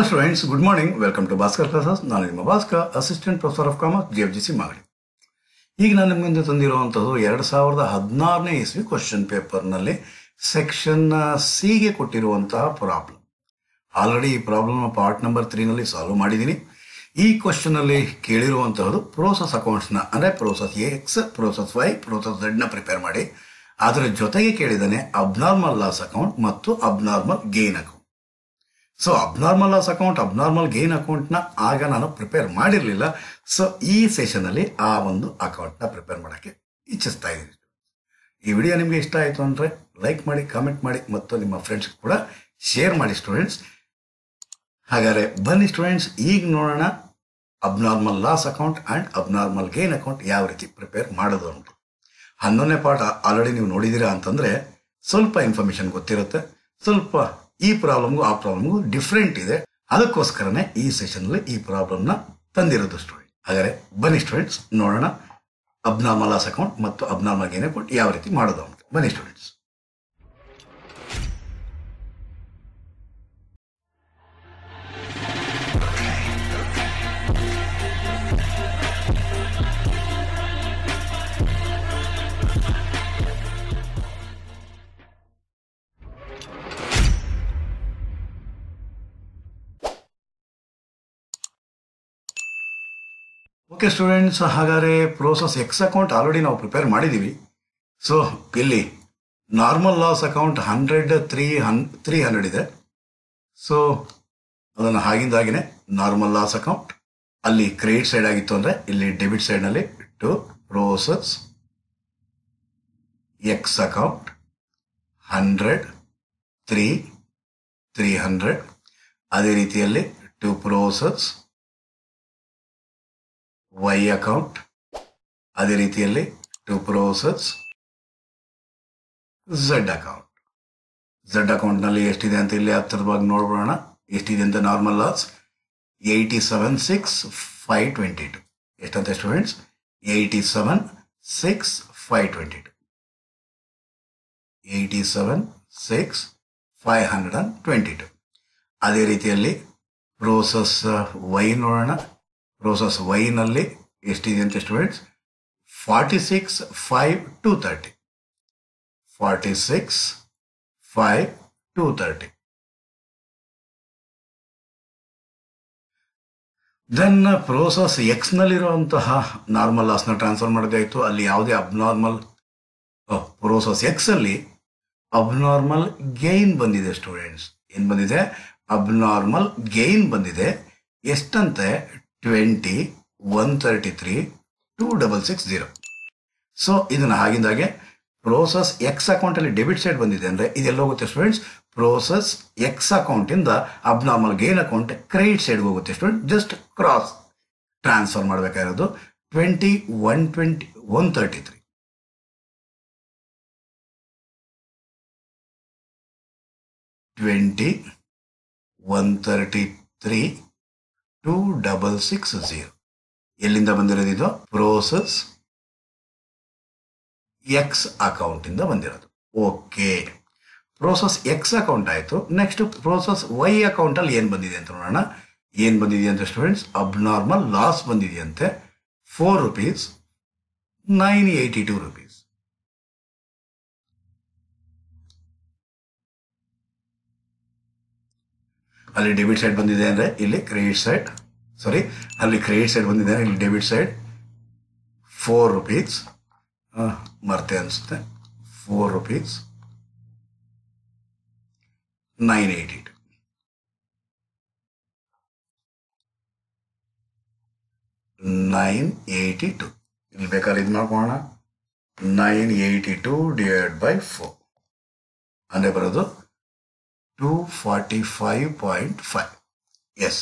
Hello students good morning welcome to Bhaskar classes ನಾನು ನಿಮ್ಮ Bhaskar assistant professor of commerce G F G C Magadi ಈಗ ನಾನು ನಿಮ್ಮ ಮುಂದೆ ತಂದಿರುವಂಥದ್ದು ಎರಡು ಸಾವಿರದ ಹದಿನಾರನೇ ಇಸ್ವಿ ಕ್ವಶನ್ ಪೇಪರ್ನಲ್ಲಿ ಸೆಕ್ಷನ್ ಸಿಗೆ ಕೊಟ್ಟಿರುವಂತಹ ಪ್ರಾಬ್ಲಮ್ ಆಲ್ರೆಡಿ ಈ ಪ್ರಾಬ್ಲಮ್ ಪಾರ್ಟ್ ನಂಬರ್ ತ್ರೀನಲ್ಲಿ ಸಾಲ್ವ್ ಮಾಡಿದ್ದೀನಿ. ಈ ಕ್ವಶನ್ ಅಲ್ಲಿ ಕೇಳಿರುವಂತಹದ್ದು ಪ್ರೋಸೆಸ್ ಅಕೌಂಟ್ಸ್ನ ಅಂದರೆ ಪ್ರೋಸೆಸ್ ಎಕ್ಸ್ ಪ್ರೋಸೆಸ್ ವೈ ಪ್ರೋಸೆಸ್ನ ಪ್ರಿಪೇರ್ ಮಾಡಿ. ಅದರ ಜೊತೆಗೆ ಕೇಳಿದ್ದಾನೆ ಅಬ್ನಾರ್ಮಲ್ ಲಾಸ್ ಅಕೌಂಟ್ ಮತ್ತು abnormal gain account so abnormal loss account abnormal gain ಅಕೌಂಟ್ನ ಆಗ ನಾನು ಪ್ರಿಪೇರ್ ಮಾಡಿರಲಿಲ್ಲ. ಸೊ ಈ ಸೆಷನಲ್ಲಿ ಆ ಒಂದು ಅಕೌಂಟ್ನ ಪ್ರಿಪೇರ್ ಮಾಡೋಕ್ಕೆ ಇಚ್ಛಿಸ್ತಾ ಇದ್ದೀನಿ. ಈ ವಿಡಿಯೋ ನಿಮಗೆ ಇಷ್ಟ ಆಯಿತು ಅಂದರೆ ಲೈಕ್ ಮಾಡಿ ಕಾಮೆಂಟ್ ಮಾಡಿ ಮತ್ತು ನಿಮ್ಮ ಫ್ರೆಂಡ್ಸ್ ಕೂಡ ಶೇರ್ ಮಾಡಿ ಸ್ಟೂಡೆಂಟ್ಸ್ ಹಾಗಾದರೆ ಬನ್ನಿ ಸ್ಟೂಡೆಂಟ್ಸ್ ಈಗ ನೋಡೋಣ abnormal loss account and abnormal gain account ಯಾವ ರೀತಿ ಪ್ರಿಪೇರ್ ಮಾಡೋದು ಅಂತ. ಹನ್ನೊಂದನೇ ಪಾಠ ಆಲ್ರೆಡಿ ನೀವು ನೋಡಿದ್ದೀರಾ ಅಂತಂದರೆ ಸ್ವಲ್ಪ ಇನ್ಫಾರ್ಮೇಷನ್ ಗೊತ್ತಿರುತ್ತೆ. ಸ್ವಲ್ಪ ಈ ಪ್ರಾಬ್ಲಮ್ಗೂ ಆ ಪ್ರಾಬ್ಲಮ್ಗೂ ಡಿಫ್ರೆಂಟ್ ಇದೆ. ಅದಕ್ಕೋಸ್ಕರನೇ ಈ ಸೆಷನಲ್ಲಿ ಈ ಪ್ರಾಬ್ಲಮ್ನ ತಂದಿರೋದು ಸ್ಟೂಡೆಂಟ್ ಹಾಗಾದರೆ ಬನ್ನಿ ಸ್ಟೂಡೆಂಟ್ಸ್ ನೋಡೋಣ. ಅಬ್ನಾರ್ಮಲ್ ಲಾಸ್ ಅಕೌಂಟ್ ಮತ್ತು ಅಬ್ನಾರ್ಮಲ್ ಗೇನ್ ಯಾವ ರೀತಿ ಮಾಡೋದು ಅಂತ. ಬನ್ನಿ ಸ್ಟೂಡೆಂಟ್ಸ್ ಓಕೆ ಸ್ಟೂಡೆಂಟ್ಸ್, ಹಾಗಾದರೆ ಪ್ರೋಸೆಸ್ ಎಕ್ಸ್ ಅಕೌಂಟ್ ಆಲ್ರೆಡಿ ನಾವು ಪ್ರಿಪೇರ್ ಮಾಡಿದ್ದೀವಿ ಸೊ ಇಲ್ಲಿ normal loss account hundred three hun three hundred ಇದೆ. ಸೊ ಅದನ್ನು ಹಾಗಿಂದಾಗಿನೇ ನಾರ್ಮಲ್ ಲಾಸ್ ಅಕೌಂಟ್ ಅಲ್ಲಿ ಕ್ರೆಡಿಟ್ ಸೈಡ್ ಆಗಿತ್ತು ಅಂದರೆ ಇಲ್ಲಿ ಡೆಬಿಟ್ ಸೈಡ್ನಲ್ಲಿ to process x account hundred three three hundred ಅದೇ ರೀತಿಯಲ್ಲಿ ಟು ಪ್ರೋಸೆಸ್ ವೈ ಅಕೌಂಟ್ ಅದೇ ರೀತಿಯಲ್ಲಿ to process z account z ಅಕೌಂಟ್ನಲ್ಲಿ ಎಷ್ಟಿದೆ ಅಂತ ಇಲ್ಲಿ ಹತ್ತರ ಬಗ್ಗೆ ನೋಡ್ಬಿಡೋಣ ಎಷ್ಟಿದೆ ಅಂತ normal loss eighty seven six five twenty two ಎಷ್ಟಂತ students eighty seven six five twenty two eighty seven six five hundred and twenty two ಅದೇ ರೀತಿಯಲ್ಲಿ ಪ್ರೋಸೆಸ್ ವೈ ನೋಡೋಣ ಪ್ರೋಸೆಸ್ ವೈನಲ್ಲಿ ಎಷ್ಟಿದೆ ಅಂತ students forty six five two thirty forty six five two thirty then process ಎಕ್ಸ್ನಲ್ಲಿರುವಂತಹ normal ಲಾಸ್ನ transfer ಮಾಡೋದಾಯಿತು ಅಲ್ಲಿ ಯಾವುದೇ ಅಬ್ನಾರ್ಮಲ್ ಪ್ರೋಸಸ್ ಎಕ್ಸಲ್ಲಿ ಅಬ್ನಾರ್ಮಲ್ ಗೇನ್ ಬಂದಿದೆ ಸ್ಟೂಡೆಂಟ್ಸ್ ಏನು ಬಂದಿದೆ? ಅಬ್ನಾರ್ಮಲ್ ಗೇನ್ ಬಂದಿದೆ. ಎಷ್ಟಂತೆ? Twenty one thirty three two double six zero. So ಇದನ್ನು ಆಗಿಂದಾಗೆ ಪ್ರೋಸೆಸ್ ಎಕ್ಸ್ ಅಕೌಂಟಲ್ಲಿ ಡೆಬಿಟ್ ಸೈಡ್ ಬಂದಿದೆ ಅಂದರೆ ಇದೆಲ್ಲ ಹೋಗುತ್ತೆ ಸ್ಟೂಡೆಂಟ್ಸ್ ಪ್ರೋಸೆಸ್ ಎಕ್ಸ್ ಅಕೌಂಟಿಂದ ಅಬ್ನಾರ್ಮಲ್ ಗೇನ್ ಅಕೌಂಟ್ ಕ್ರೆಡಿಟ್ ಸೈಡ್ಗೆ ಹೋಗುತ್ತೆ ಸ್ಟೂಡೆಂಟ್ ಜಸ್ಟ್ ಕ್ರಾಸ್ ಟ್ರಾನ್ಸ್ಫರ್ ಮಾಡಬೇಕಾಗಿರೋದು twenty one twenty one thirty three twenty one thirty three two double six zero ಎಲ್ಲಿಂದ ಬಂದಿರೋದು ಇದು? ಪ್ರೋಸೆಸ್ ಎಕ್ಸ್ ಅಕೌಂಟಿಂದ ಬಂದಿರೋದು. ಓಕೆ ಪ್ರೋಸೆಸ್ ಎಕ್ಸ್ ಅಕೌಂಟ್ ಆಯಿತು. ನೆಕ್ಸ್ಟ್ ಪ್ರೋಸೆಸ್ ವೈ ಅಕೌಂಟಲ್ಲಿ ಏನು ಬಂದಿದೆ ಅಂತ ನೋಡೋಣ. ಏನು ಬಂದಿದೆ ಅಂತ students abnormal loss ಬಂದಿದೆಯಂತೆ. Four rupees nine eighty two rupees ಅಲ್ಲಿ ಡೆಬಿಟ್ ಸೈಡ್ ಬಂದಿದೆ ಅಂದರೆ ಇಲ್ಲಿ ಕ್ರೆಡಿಟ್ ಸೈಡ್ ಸಾರಿ ಅಲ್ಲಿ ಕ್ರೆಡಿಟ್ ಸೈಡ್ ಬಂದಿದೆ ಇಲ್ಲಿ ಡೆಬಿಟ್ ಸೈಡ್ ಫೋರ್ ರುಪೀಸ್ ಮರ್ತೆ ಅನಿಸುತ್ತೆ. Four rupees nine eighty nine eighty two ಇಲ್ಲಿ ಬೇಕಾದ್ರೆ ಇದು ಮಾಡ್ಕೊಳ್ಳೋಣ. Nine eighty two divide by four ಅಂದರೆ ಬರೋದು two forty five point five yes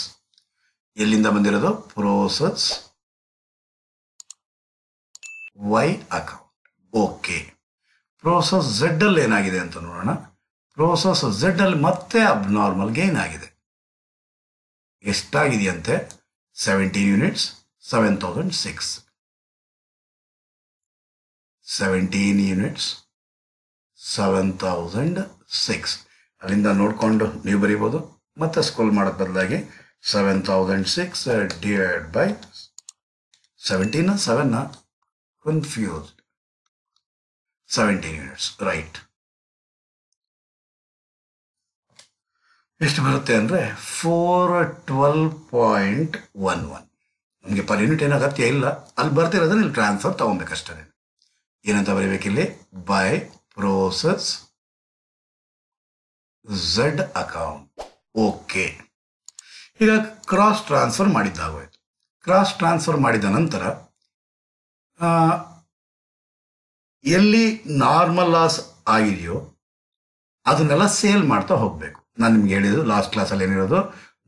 ಎಲ್ಲಿಂದ ಬಂದಿರೋದು? Process y account okay process z ಅಲ್ಲಿ ಏನಾಗಿದೆ ಅಂತ ನೋಡೋಣ. ಪ್ರೋಸೆಸ್ ಝೆಡ್ ಅಲ್ಲಿ ಮತ್ತೆ ಅಬ್ನಾರ್ಮಲ್ ಗೇನ್ ಆಗಿದೆ. ಎಷ್ಟಾಗಿದೆಯಂತೆ? Seventeen units seven thousand six seventeen units seven thousand six ಅಲ್ಲಿಂದ ನೋಡಿಕೊಂಡು ನೀವು ಬರೀಬೋದು. ಮತ್ತೆ ಸ್ಕೂಲ್ ಮಾಡೋದು ಬದಲಾಗಿ seven thousand six divide by seventeen seven confuse seventeen units right ಎಷ್ಟು ಬರುತ್ತೆ ಅಂದರೆ four twelve point one one ನಮಗೆ ಪರ್ ಯೂನಿಟ್ ಏನು ಅಗತ್ಯ ಇಲ್ಲ. ಅಲ್ಲಿ ಬರ್ತಿರೋದ್ರೆ ಇಲ್ಲಿ ಟ್ರಾನ್ಸ್ಫರ್ ತೊಗೊಬೇಕಷ್ಟೇ. ಏನಂತ ಬರೀಬೇಕಿಲ್ಲಿ? By process z account okay ಈಗ ಕ್ರಾಸ್ ಟ್ರಾನ್ಸ್ಫರ್ ಮಾಡಿದ್ದಾಗೋಯ್ತು ಕ್ರಾಸ್ ಟ್ರಾನ್ಸ್ಫರ್ ಮಾಡಿದ ನಂತರ ಎಲ್ಲಿ ನಾರ್ಮಲ್ ಲಾಸ್ ಆಗಿದೆಯೋ ಅದನ್ನೆಲ್ಲ ಸೇಲ್ ಮಾಡ್ತಾ ಹೋಗಬೇಕು. ನಾನು ನಿಮ್ಗೆ ಹೇಳಿದ್ದು ಲಾಸ್ಟ್ ಕ್ಲಾಸಲ್ಲಿ ಏನಿರೋದು?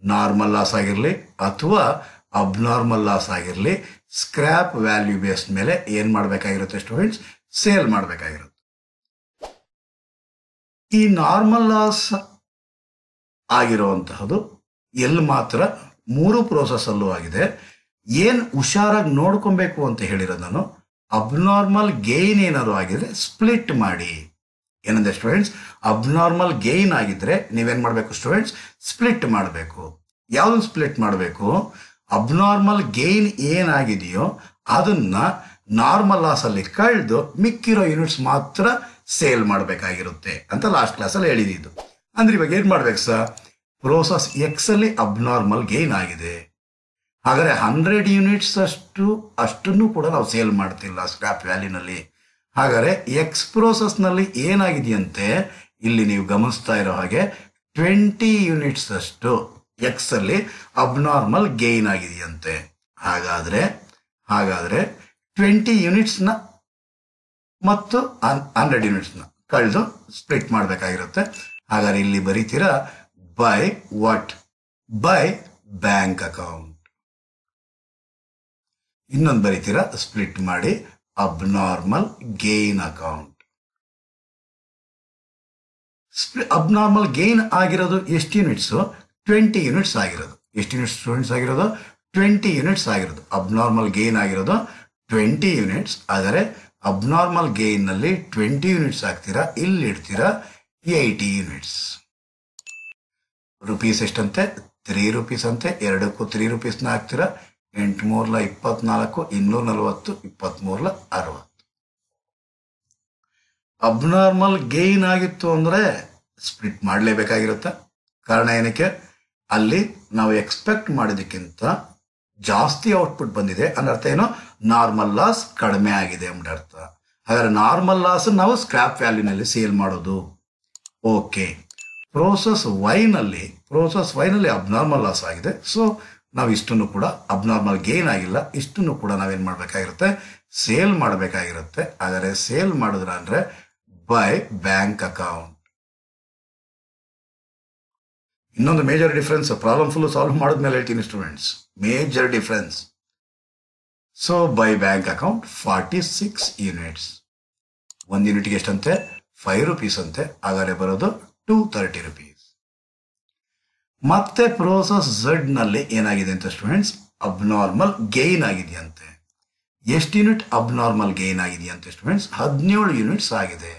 ನಾರ್ಮಲ್ ಲಾಸ್ ಆಗಿರಲಿ ಅಥವಾ ಅಬ್ನಾರ್ಮಲ್ ಲಾಸ್ ಆಗಿರಲಿ ಸ್ಕ್ರ್ಯಾಪ್ ವ್ಯಾಲ್ಯೂ ಬೇಸ್ಡ್ ಮೇಲೆ ಏನು ಮಾಡಬೇಕಾಗಿರುತ್ತೆ ಸ್ಟೂಡೆಂಟ್ಸ್ ಸೇಲ್ ಮಾಡಬೇಕಾಗಿರುತ್ತೆ. ಈ ನಾರ್ಮಲ್ ಲಾಸ್ ಆಗಿರುವಂತಹದ್ದು ಎಲ್ಲಿ ಮಾತ್ರ ಮೂರು ಪ್ರೋಸೆಸ್ ಅಲ್ಲೂ ಆಗಿದೆ. ಏನು ಹುಷಾರಾಗಿ ನೋಡ್ಕೊಬೇಕು ಅಂತ ಹೇಳಿರೋದು ನಾನು ಅಬ್ನಾರ್ಮಲ್ ಗೇನ್ ಏನಾದ್ರು ಆಗಿದ್ರೆ ಸ್ಪ್ಲಿಟ್ ಮಾಡಿ. ಏನಂದ್ರೆ ಸ್ಟೂಡೆಂಟ್ಸ್ ಅಬ್ನಾರ್ಮಲ್ ಗೇನ್ ಆಗಿದ್ರೆ ನೀವೇನು ಮಾಡಬೇಕು ಸ್ಟೂಡೆಂಟ್ಸ್ ಸ್ಪ್ಲಿಟ್ ಮಾಡಬೇಕು. ಯಾವ್ದು ಸ್ಪ್ಲಿಟ್ ಮಾಡಬೇಕು? ಅಬ್ನಾರ್ಮಲ್ ಗೇನ್ ಏನಾಗಿದೆಯೋ ಅದನ್ನ ನಾರ್ಮಲ್ ಲಾಸ್ ಅಲ್ಲಿ ಕಳೆದು ಮಿಕ್ಕಿರೋ ಯೂನಿಟ್ಸ್ ಮಾತ್ರ ಸೇಲ್ ಮಾಡಬೇಕಾಗಿರುತ್ತೆ ಅಂತ ಲಾಸ್ಟ್ ಕ್ಲಾಸಲ್ಲಿ ಹೇಳಿದ್ದು ಅಂದ್ರೆ ಇವಾಗ ಏನು ಮಾಡ್ಬೇಕು ಸರ್ ಪ್ರೋಸೆಸ್ ಎಕ್ಸಲ್ಲಿ ಅಬ್ನಾರ್ಮಲ್ ಗೇನ್ ಆಗಿದೆ. ಹಾಗಾದರೆ ಹಂಡ್ರೆಡ್ ಯೂನಿಟ್ಸ್ ಅಷ್ಟು, ಅಷ್ಟನ್ನು ಕೂಡ ನಾವು ಸೇಲ್ ಮಾಡ್ತಿಲ್ಲ ಸ್ಕ್ರಾಪ್ ವ್ಯಾಲಿನಲ್ಲಿ ಹಾಗಾದರೆ ಎಕ್ಸ್ನಲ್ಲಿ ಏನಾಗಿದೆಯಂತೆ? ಇಲ್ಲಿ ನೀವು ಗಮನಿಸ್ತಾ ಇರೋ ಹಾಗೆ ಟ್ವೆಂಟಿ ಯೂನಿಟ್ಸ್ ಅಷ್ಟು ಎಕ್ಸ್ ಅಲ್ಲಿ ಅಬ್ನಾರ್ಮಲ್ ಗೇನ್ ಆಗಿದೆಯಂತೆ. ಹಾಗಾದರೆ ಹಾಗಾದರೆ ಟ್ವೆಂಟಿ ಯೂನಿಟ್ಸ್ನ ಮತ್ತು ಹಂಡ್ರೆಡ್ ಯೂನಿಟ್ಸ್ನ ಕಳೆದು ಸ್ಪ್ಲಿಟ್ ಮಾಡಬೇಕಾಗಿರುತ್ತೆ. ಹಾಗಾದ್ರೆ ಇಲ್ಲಿ ಬರೀತೀರಾ by what by bank account ಇನ್ನೊಂದು ಬರೀತೀರಾ ಸ್ಪ್ಲಿಟ್ ಮಾಡಿ abnormal gain account abnormal gain ಆಗಿರೋದು ಎಷ್ಟು ಯೂನಿಟ್ಸ್ ಟ್ವೆಂಟಿ ಯೂನಿಟ್ಸ್ ಆಗಿರೋದು. ಎಷ್ಟು ಯೂನಿಟ್ಸ್ ಸ್ಟೂಡೆಂಟ್ಸ್ ಆಗಿರೋದು? ಟ್ವೆಂಟಿ ಯೂನಿಟ್ಸ್ ಆಗಿರೋದು. ಅಬ್ನಾರ್ಮಲ್ ಗೇನ್ ಆಗಿರೋದು ಟ್ವೆಂಟಿ ಯೂನಿಟ್ಸ್ ಆದರೆ ಅಬ್ನಾರ್ಮಲ್ ಗೇನ್ನಲ್ಲಿ ಟ್ವೆಂಟಿ ಯೂನಿಟ್ಸ್ ಹಾಕ್ತೀರಾ ಇಲ್ಲಿ ಇಡ್ತೀರಾ ಏಯ್ಟಿ ಯೂನಿಟ್ಸ್ ರುಪೀಸ್ ಎಷ್ಟಂತೆ? ತ್ರೀ ರುಪೀಸ್ ಅಂತೆ, ಎರಡಕ್ಕೂ ತ್ರೀ ರುಪೀಸ್ನ ಹಾಕ್ತೀರಾ ಎಂಟು ಮೂರ್ಲ ಇಪ್ಪತ್ನಾಲ್ಕು, ಇನ್ನೂರ ನಲವತ್ತು ಇಪ್ಪತ್ತ್ಮೂರ್ಲ ಅರವತ್ತು. ಅಬ್ನಾರ್ಮಲ್ ಗೇನ್ ಆಗಿತ್ತು ಅಂದ್ರೆ ಸ್ಪ್ಲಿಟ್ ಮಾಡಲೇಬೇಕಾಗಿರುತ್ತೆ? ಕಾರಣ ಏನಕ್ಕೆ? ಅಲ್ಲಿ ನಾವು ಎಕ್ಸ್ಪೆಕ್ಟ್ ಮಾಡಿದಕ್ಕಿಂತ ಜಾಸ್ತಿ ಔಟ್ಪುಟ್ ಬಂದಿದೆ ಅನ್ನರ್ಥ ಏನು ನಾರ್ಮಲ್ ಲಾಸ್ ಕಡಿಮೆ ಆಗಿದೆ ಅರ್ಥ. ಹಾಗಾದ್ರೆ ನಾರ್ಮಲ್ ಲಾಸ್ ನಾವು ಸ್ಕ್ರಾಪ್ ವ್ಯಾಲ್ಯೂನಲ್ಲಿ ಸೇಲ್ ಮಾಡೋದು. ಓಕೆ ಪ್ರೋಸೆಸ್ ವೈನಲ್ಲಿ ಪ್ರೋಸೆಸ್ ವೈನಲ್ಲಿ ಅಬ್ನಾರ್ಮಲ್ ಲಾಸ್ ಆಗಿದೆ. ಸೊ ನಾವು ಇಷ್ಟನ್ನು ಕೂಡ ಅಬ್ನಾರ್ಮಲ್ ಗೇನ್ ಆಗಿಲ್ಲ. ಇಷ್ಟನ್ನು ಕೂಡ ನಾವೇನು ಮಾಡಬೇಕಾಗಿರುತ್ತೆ? ಸೇಲ್ ಮಾಡಬೇಕಾಗಿರುತ್ತೆ. ಆದರೆ ಸೇಲ್ ಮಾಡಿದ್ರ ಅಂದ್ರೆ ಬೈ ಬ್ಯಾಂಕ್ ಅಕೌಂಟ್ ಇನ್ನೊಂದು major difference problem full solve ಮಾಡಿದ್ಮೇಲೆ ಹೇಳ್ತೀನಿ students major difference so by bank account forty six units ಒಂದು ಯೂನಿಟ್ಗೆ ಎಷ್ಟಂತೆ? ಫೈವ್ ರುಪೀಸ್ ಅಂತೆ. ಹಾಗಾದ್ರೆ ಬರೋದು ಟೂ ತರ್ಟಿ ರುಪೀಸ್ ಮತ್ತೆ ಪ್ರೋಸೆಸ್ ಝಡ್ನಲ್ಲಿ ಏನಾಗಿದೆ ಅಂತ ಸ್ಟೂಡೆಂಟ್ಸ್ ಅಬ್ನಾರ್ಮಲ್ ಗೇನ್ ಆಗಿದೆಯಂತೆ. ಎಷ್ಟು ಯೂನಿಟ್ ಅಬ್ನಾರ್ಮಲ್ ಗೇನ್ ಆಗಿದೆಯಂತೆ ಸ್ಟೂಡೆಂಟ್ಸ್ ಹದಿನೇಳು ಯೂನಿಟ್ಸ್ ಆಗಿದೆ.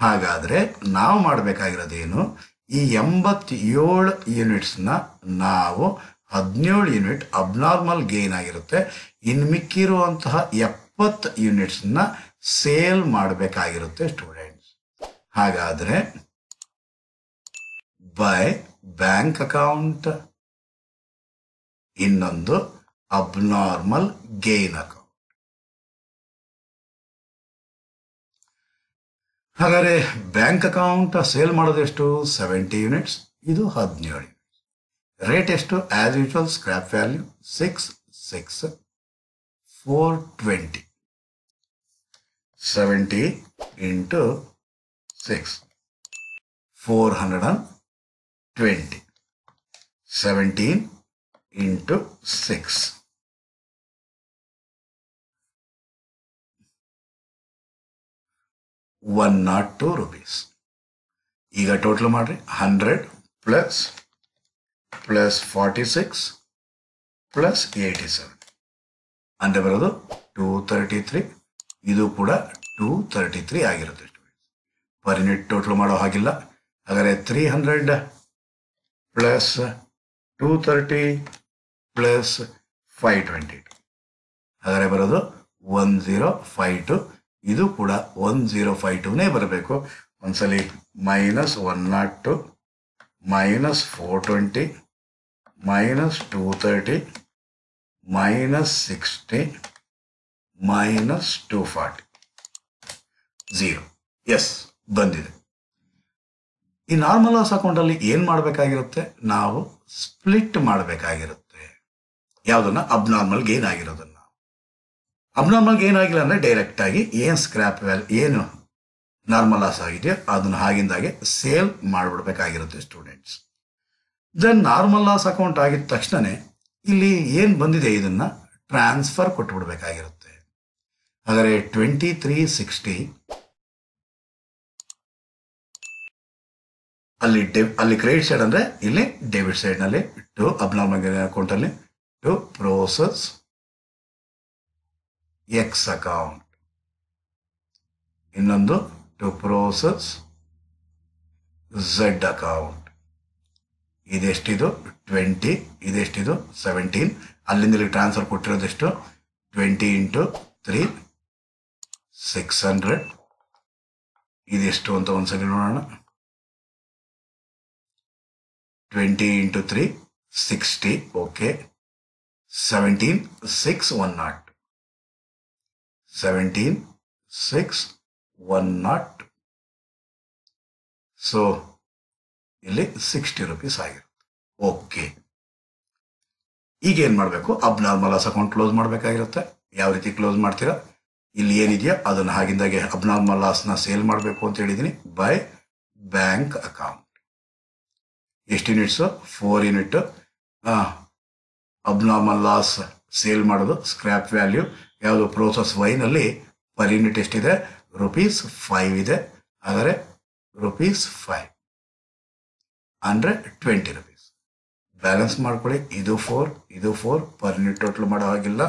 ಹಾಗಾದ್ರೆ, ನಾವು ಮಾಡಬೇಕಾಗಿರೋದೇನು? ಈ ಎಂಬತ್ತೇಳು ಯೂನಿಟ್ಸ್ನ ನಾವು ಹದಿನೇಳು ಯೂನಿಟ್ ಅಬ್ನಾರ್ಮಲ್ ಗೇನ್ ಆಗಿರುತ್ತೆ. ಇನ್ನು ಮಿಕ್ಕಿರುವಂತಹ ಎಪ್ಪತ್ತು ಯೂನಿಟ್ಸ್ನ ಸೇಲ್ ಮಾಡಬೇಕಾಗಿರುತ್ತೆ ಸ್ಟೂಡೆಂಟ್ಸ್ ಹಾಗಾದರೆ ಬೈ ಬ್ಯಾಂಕ್ ಅಕೌಂಟ್ ಇನ್ನೊಂದು ಅಬ್ನಾರ್ಮಲ್ ಗೇನ್ ಅಕೌಂಟ್ ಹಾಗಾದ್ರೆ ಬ್ಯಾಂಕ್ ಅಕೌಂಟ್ ಸೇಲ್ ಮಾಡೋದು ಎಷ್ಟು? ಸೆವೆಂಟಿ ಯೂನಿಟ್ಸ್ ಇದು ಹದಿನೇಳು ರೇಟ್ ಎಷ್ಟು? As usual scrap value six six four twenty seventy into six four hundred and twenty seventeen into six one nought two rupees ಈಗ total ಮಾಡ್ರಿ hundred plus plus forty six plus eighty seven ಅಂದರೆ ಬರೋದು two thirty three ಇದು ಕೂಡ two thirty three ಆಗಿರುತ್ತೆ per unit total ಮಾಡೋ ಹಾಗಿಲ್ಲ. ಹಾಗಾದ್ರೆ three hundred plus two thirty plus five twenty two ಹಾಗಾದ್ರೆ ಬರೋದು ಒನ್ ಝೀರೋ ಫೈವ್ ಟು ಇದು ಕೂಡ ಒನ್ ಝೀರೋ ಫೈವ್ ಟುನೇ ಬರಬೇಕು. ಒಂದ್ಸಲಿ minus one nought two minus four twenty minus two thirty minus sixty minus two forty zero yes ಬಂದಿದೆ. ಈ normal loss ಅಕೌಂಟಲ್ಲಿ ಏನು ಮಾಡಬೇಕಾಗಿರುತ್ತೆ? ನಾವು ಸ್ಪ್ಲಿಟ್ ಮಾಡಬೇಕಾಗಿರುತ್ತೆ. ಯಾವುದನ್ನ? Abnormal gain ಆಗಿರೋದನ್ನ. ಅಬ್ನಾರ್ಮಲ್ ಏನಾಗಿಲ್ಲ ಅಂದರೆ ಡೈರೆಕ್ಟಾಗಿ ಏನು ಸ್ಕ್ರ್ಯಾಪ್ ವ್ಯಾಲ್ ಏನು ನಾರ್ಮಲ್ ಲಾಸ್ ಆಗಿದೆಯೋ ಅದನ್ನು ಆಗಿಂದಾಗೆ sale ಮಾಡಿಬಿಡ್ಬೇಕಾಗಿರುತ್ತೆ students then normal loss account ಆಗಿದ ತಕ್ಷಣವೇ ಇಲ್ಲಿ ಏನು ಬಂದಿದೆ ಇದನ್ನು? ಟ್ರಾನ್ಸ್ಫರ್ ಕೊಟ್ಬಿಡ್ಬೇಕಾಗಿರುತ್ತೆ. ಆದರೆ ಟ್ವೆಂಟಿ ತ್ರೀ ಸಿಕ್ಸ್ಟಿ ಅಲ್ಲಿ ಡೆ ಅಲ್ಲಿ ಕ್ರೆಡಿಟ್ ಸೈಡ್ ಅಂದರೆ ಇಲ್ಲಿ ಡೆಬಿಟ್ ಸೈಡ್ನಲ್ಲಿ ಟು ಅಬ್ನಾರ್ಮಲ್ ಅಕೌಂಟಲ್ಲಿ ಟು ಪ್ರೋಸೆಸ್ ಎಕ್ಸ್ ಅಕೌಂಟ್ ಇನ್ನೊಂದು ಟು ಪ್ರೋಸೆಸ್ ಝೆಡ್ ಅಕೌಂಟ್ ಇದೆಷ್ಟಿದು ಟ್ವೆಂಟಿ ಇದೆಷ್ಟಿದು ಸೆವೆಂಟೀನ್ ಅಲ್ಲಿಂದ ಇಲ್ಲಿ transfer ಕೊಟ್ಟಿರೋದೆಷ್ಟು twenty into three six hundred ಇದೆಷ್ಟು ಅಂತ ಒಂದ್ಸಲಿ ನೋಡೋಣ twenty into three sixty okay seventeen six one not seventeen six one not so ಇಲ್ಲಿ ಸಿಕ್ಸ್ಟಿ ರುಪೀಸ್ ಆಗಿರುತ್ತೆ. ಓಕೆ ಈಗ ಏನು ಮಾಡಬೇಕು? ಅಬ್ನಾರ್ಮಲ್ ಲಾಸ್ ಅಕೌಂಟ್ ಕ್ಲೋಸ್ ಮಾಡಬೇಕಾಗಿರುತ್ತೆ. ಯಾವ ರೀತಿ ಕ್ಲೋಸ್ ಮಾಡ್ತೀರಾ? ಇಲ್ಲಿ ಏನಿದೆಯೋ? ಅದನ್ನು ಹಾಗಿಂದಾಗೆ ಅಬ್ನಾರ್ಮಲ್ ಲಾಸ್ನ ಸೇಲ್ ಮಾಡಬೇಕು ಅಂತ ಹೇಳಿದ್ದೀನಿ ಬೈ ಬ್ಯಾಂಕ್ ಅಕೌಂಟ್ ಎಷ್ಟು units four unit abnormal loss sale ಮಾಡೋದು ಸ್ಕ್ರ್ಯಾಪ್ ವ್ಯಾಲ್ಯೂ ಯಾವುದು ಪ್ರೋಸಸ್ ವೈನಲ್ಲಿ ಪರ್ ಯೂನಿಟ್ ಎಷ್ಟಿದೆ ರುಪೀಸ್ ಫೈವ್ ಇದೆ. ಆದರೆ ರುಪೀಸ್ ಫೈವ್ ಅಂದರೆ ಟ್ವೆಂಟಿ ರುಪೀಸ್ ಬ್ಯಾಲೆನ್ಸ್ ಮಾಡ್ಕೊಳ್ಳಿ, ಇದು ಫೋರ್ ಇದು ಫೋರ್ ಪರ್ ಯೂನಿಟ್ ಟೋಟಲ್ ಮಾಡೋ ಹಾಗಿಲ್ಲ.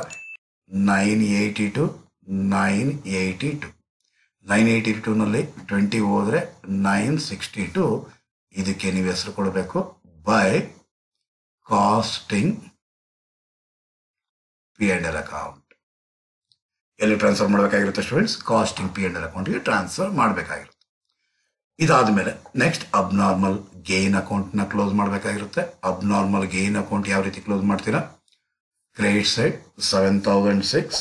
Nine eighty two nine eighty two nine eighty ಟೂನಲ್ಲಿ twenty ಹೋದರೆ ನೈನ್ ಸಿಕ್ಸ್ಟಿ ಟು ಇದಕ್ಕೆ ನೀವು ಹೆಸರು ಕೊಡಬೇಕು by costing P and L account ಎಲ್ಲಿ transfer ಮಾಡಬೇಕಾಗಿರುತ್ತೆ students costing P and L ಅಕೌಂಟ್ಗೆ ಟ್ರಾನ್ಸ್ಫರ್ ಮಾಡಬೇಕಾಗಿರುತ್ತೆ ಇದಾದ ನೆಕ್ಸ್ಟ್ ಅಬ್ನಾರ್ಮಲ್ ಗೇನ್ ಅಕೌಂಟ್ನ ಕ್ಲೋಸ್ ಮಾಡಬೇಕಾಗಿರುತ್ತೆ. ಅಬ್ನಾರ್ಮಲ್ ಗೇನ್ ಅಕೌಂಟ್ ಯಾವ ರೀತಿ ಕ್ಲೋಸ್ ಮಾಡ್ತೀರಾ? Credit side seven thousand six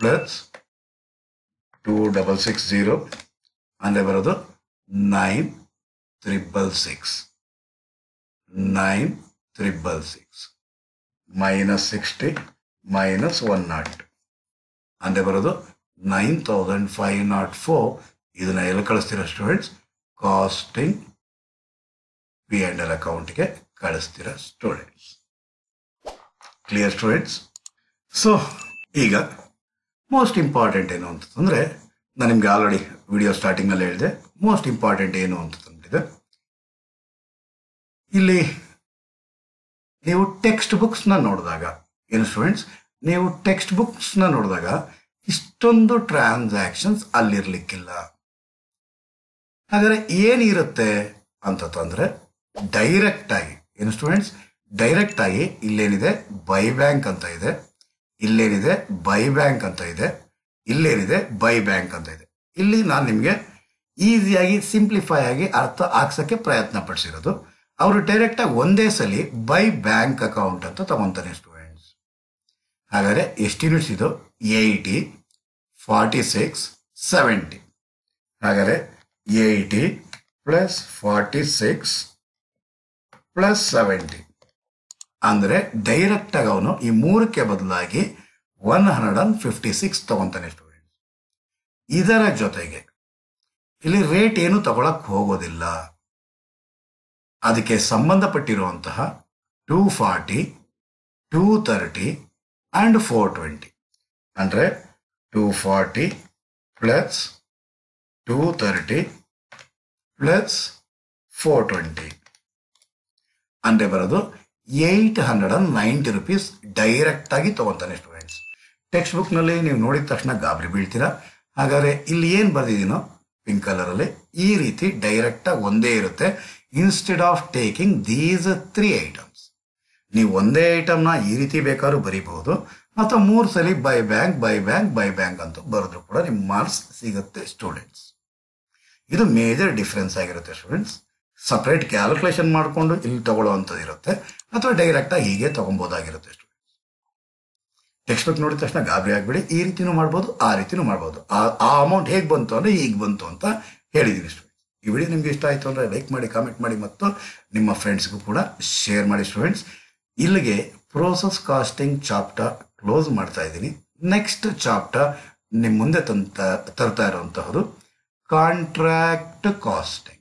plus two double six zero ಅಂದರೆ ಬರೋದು nine triple six nine triple six minus sixty minus one nought ಅಂದರೆ ಬರೋದು nine thousand five nought four ಇದನ್ನ ಎಲ್ಲಿ ಕಳಿಸ್ತೀರಾ students costing P and L ಅಕೌಂಟ್ಗೆ ಕಳಿಸ್ತೀರ students clear students so ಈಗ ಮೋಸ್ಟ್ ಇಂಪಾರ್ಟೆಂಟ್ ಏನು ಅಂತಂದರೆ, ನಾನು ನಿಮಗೆ ಆಲ್ರೆಡಿ ವಿಡಿಯೋ ಸ್ಟಾರ್ಟಿಂಗಲ್ಲಿ ಹೇಳಿದೆ. ಮೋಸ್ಟ್ ಇಂಪಾರ್ಟೆಂಟ್ ಏನು ಅಂತಂದಿದೆ ಇಲ್ಲಿ ನೀವು ಟೆಕ್ಸ್ಟ್ ಬುಕ್ಸ್ನ ನೋಡಿದಾಗ ಏನು ಸ್ಟೂಡೆಂಟ್ಸ್ ನೀವು ಟೆಕ್ಸ್ಟ್ ಬುಕ್ಸ್ನ ನೋಡಿದಾಗ ಇಷ್ಟೊಂದು ಟ್ರಾನ್ಸಾಕ್ಷನ್ಸ್ ಅಲ್ಲಿರಲಿಕ್ಕಿಲ್ಲ. ಹಾಗಾದ್ರೆ ಏನಿರುತ್ತೆ ಡೈರೆಕ್ಟ್ ಆಗಿ, ಏನು ಸ್ಟೂಡೆಂಟ್ಸ್ ಡೈರೆಕ್ಟ್ ಆಗಿ ಇಲ್ಲೇನಿದೆ ಬೈ ಬ್ಯಾಂಕ್ ಅಂತ ಇದೆ, ಇಲ್ಲೇನಿದೆ ಬೈ ಬ್ಯಾಂಕ್ ಅಂತ ಇದೆ, ಇಲ್ಲೇನಿದೆ ಬೈ ಬ್ಯಾಂಕ್ ಅಂತ ಇದೆ. ಇಲ್ಲಿ ನಾನು ನಿಮಗೆ ಈಸಿಯಾಗಿ ಸಿಂಪ್ಲಿಫೈ ಆಗಿ ಅರ್ಥ ಹಾಕ್ಸೋಕ್ಕೆ ಪ್ರಯತ್ನ ಪಡಿಸಿರೋದು. ಅವರು ಡೈರೆಕ್ಟ್ ಆಗಿ ಒಂದೇ ಸಲಿ ಬೈ ಬ್ಯಾಂಕ್ ಅಕೌಂಟ್ ಅಂತ ತಗೊಂತಾನೆ ಸ್ಟೂಡೆಂಟ್ಸ್ ಹಾಗಾದ್ರೆ ಎಷ್ಟು ಯೂನಿಟ್ಸ್ ಇದು? Eighty, forty six, seventy. ಹಾಗಾದರೆ eighty plus forty six plus seventy. ಅಂದರೆ ಡೈರೆಕ್ಟಾಗಿ ಅವನು ಈ ಮೂರಕ್ಕೆ ಬದಲಾಗಿ one hundred and fifty six ತೊಗೊತಾನೆ students ಇದರ ಜೊತೆಗೆ ಇಲ್ಲಿ ರೇಟ್ ಏನು ತಗೊಳಕ್ ಹೋಗೋದಿಲ್ಲ. ಅದಕ್ಕೆ ಸಂಬಂಧಪಟ್ಟಿರುವಂತಹ two forty two thirty and four twenty ಅಂದರೆ two forty plus two thirty plus four twenty ಅಂದರೆ ಬರೋದು eight hundred and ninety rupees ಡೈರೆಕ್ಟಾಗಿ ತಗೊಂತಾನೆ ಸ್ಟೂಡೆಂಟ್ಸ್ ಟೆಕ್ಸ್ಟ್ ಬುಕ್ನಲ್ಲಿ ನೀವು ನೋಡಿದ ತಕ್ಷಣ ಗಾಬರಿ ಬೀಳ್ತೀರಾ? ಹಾಗಾದರೆ ಇಲ್ಲಿ ಏನು ಬರೆದಿದ್ದೀನೋ ಪಿಂಕ್ ಕಲರಲ್ಲಿ ಈ ರೀತಿ ಡೈರೆಕ್ಟಾಗಿ ಒಂದೇ ಇರುತ್ತೆ. Instead of taking these three items ನೀವು ಒಂದೇ ಐಟಮ್ನ ಈ ರೀತಿ ಬೇಕಾದ್ರೂ ಬರೀಬಹುದು. ಅಥವಾ ಮೂರು ಸಲ by bank by bank by bank ಅಂತ ಬರೆದ್ರು ಕೂಡ ನಿಮ್ಮ ಮಾರ್ಕ್ಸ್ ಸಿಗುತ್ತೆ ಸ್ಟೂಡೆಂಟ್ಸ್ ಇದು ಮೇಜರ್ ಡಿಫ್ರೆನ್ಸ್ ಆಗಿರುತ್ತೆ ಸ್ಟೂಡೆಂಟ್ಸ್ ಸಪ್ರೇಟ್ ಕ್ಯಾಲ್ಕುಲೇಷನ್ ಮಾಡಿಕೊಂಡು ಇಲ್ಲಿ ತಗೊಳ್ಳುವಂಥದ್ದು ಇರುತ್ತೆ. ಅಥವಾ ಡೈರೆಕ್ಟಾಗಿ ಹೀಗೆ ತಗೊಬೋದಾಗಿರುತ್ತೆ ಸ್ಟೂಡೆಂಟ್ಸ್ ಟೆಕ್ಸ್ಟ್ ಬುಕ್ ನೋಡಿದ ತಕ್ಷಣ ಗಾಬರಿ ಆಗಿಬಿಡಿ. ಈ ರೀತಿನೂ ಮಾಡ್ಬೋದು, ಆ ರೀತಿನೂ ಮಾಡ್ಬೋದು. ಆ ಅಮೌಂಟ್ ಹೇಗೆ ಬಂತು ಅಂದರೆ ಹೀಗೆ ಬಂತು ಅಂತ ಹೇಳಿದ್ದೀನಿ ಸ್ಟೂಡೆಂಟ್ಸ್ ಈ ವಿಡಿಯೋ ನಿಮ್ಗೆ ಇಷ್ಟ ಆಯಿತು ಅಂದರೆ ಲೈಕ್ ಮಾಡಿ ಕಾಮೆಂಟ್ ಮಾಡಿ ಮತ್ತು ನಿಮ್ಮ ಫ್ರೆಂಡ್ಸ್ಗೂ ಕೂಡ ಶೇರ್ ಮಾಡಿ ಸ್ಟೂಡೆಂಟ್ಸ್ ಇಲ್ಲಿಗೆ ಪ್ರೋಸೆಸ್ ಕಾಸ್ಟಿಂಗ್ ಚಾಪ್ಟರ್ ಕ್ಲೋಸ್ ಮಾಡ್ತಾ ಇದ್ದೀನಿ. ನೆಕ್ಸ್ಟ್ ಚಾಪ್ಟರ್ ನಿಮ್ಮ ಮುಂದೆ ತಂತ, ತರ್ತಾ ಇರುವಂತಹದ್ದು ಕಾಂಟ್ರಾಕ್ಟ್ ಕಾಸ್ಟಿಂಗ್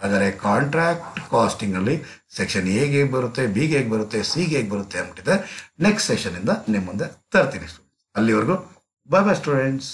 ಹಾಗಾದರೆ ಕಾಂಟ್ರಾಕ್ಟ್ ಕಾಸ್ಟಿಂಗ್ ಅಲ್ಲಿ ಸೆಕ್ಷನ್ ಹೇಗೆ ಹೇಗೆ ಬರುತ್ತೆ ಬಿಗೆ ಹೇಗೆ ಬರುತ್ತೆ ಸಿಗೆ ಹೇಗೆ ಬರುತ್ತೆ ಅಂದ್ಬಿಟ್ಟಿದೆ. ನೆಕ್ಸ್ಟ್ ಸೆಷನ್ ಇಂದ ನಿಮ್ಮ ಮುಂದೆ ತರ್ತೀನಿ. ಅಲ್ಲಿವರೆಗೂ. ಬಾಯ್ ಬಾಯ್ ಸ್ಟೂಡೆಂಟ್ಸ್